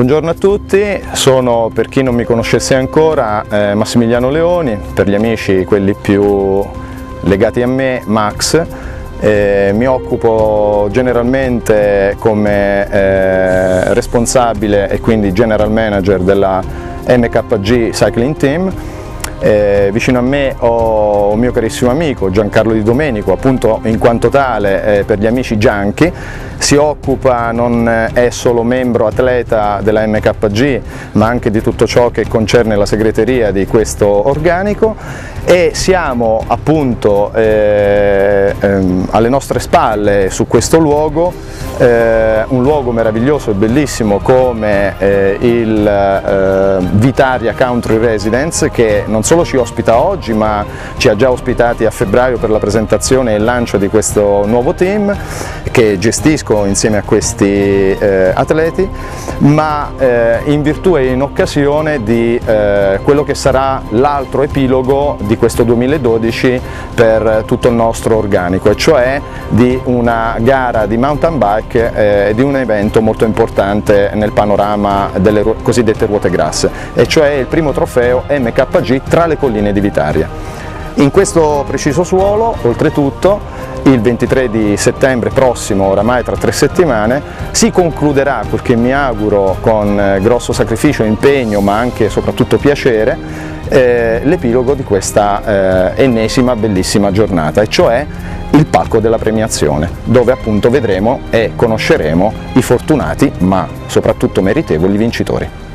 Buongiorno a tutti, sono per chi non mi conoscesse ancora eh, Massimiliano Leoni, per gli amici quelli più legati a me Max, eh, mi occupo generalmente come eh, responsabile e quindi general manager della MKG Cycling Team eh, vicino a me ho un mio carissimo amico Giancarlo Di Domenico, appunto in quanto tale eh, per gli amici Gianchi, si occupa, non è solo membro atleta della MKG, ma anche di tutto ciò che concerne la segreteria di questo organico. E siamo appunto eh, ehm, alle nostre spalle su questo luogo, eh, un luogo meraviglioso e bellissimo come eh, il eh, Vitaria Country Residence che non solo ci ospita oggi ma ci ha già ospitati a febbraio per la presentazione e il lancio di questo nuovo team che gestisco insieme a questi eh, atleti ma eh, in virtù e in occasione di quello che sarà l'altro epilogo di questo 2012 per tutto il nostro organico, e cioè di una gara di mountain bike eh, e di un evento molto importante nel panorama delle cosiddette ruote grasse, e cioè il primo trofeo MKG tra le colline di Vitaria. In questo preciso suolo, oltretutto, il 23 di settembre prossimo, oramai tra tre settimane, si concluderà, perché mi auguro con eh, grosso sacrificio, impegno ma anche e soprattutto piacere, eh, l'epilogo di questa eh, ennesima bellissima giornata, e cioè il palco della premiazione, dove appunto vedremo e conosceremo i fortunati ma soprattutto meritevoli vincitori.